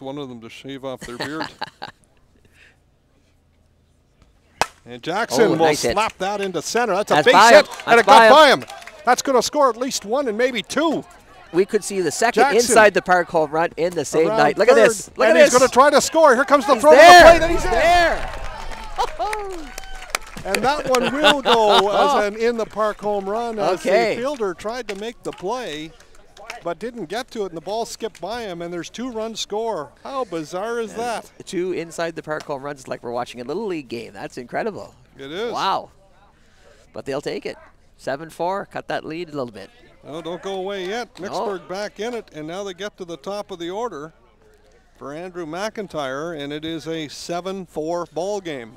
one of them to shave off their beard. and Jackson Oh, will nice hit. slap that into center. That's, That's a base hit, and That's it got by him. That's going to score at least one and maybe two. We could see the second Jackson. inside the park home run in the same Around night. Look at this. Look and at he's this. He's going to try to score. Here comes the He's throw to the there. plate, and he's there. And that one will go as oh. an in the park home run as Okay. the fielder tried to make the play, but didn't get to it, and the ball skipped by him, and there's two run score. How bizarre is that? Two inside the park home runs. It's like we're watching a little league game. That's incredible. It is. Wow. But they'll take it. 7-4. Cut that lead a little bit. No, don't go away yet. No. Micksburg back in it, and now they get to the top of the order for Andrew McIntyre, and it is a 7-4 ball game.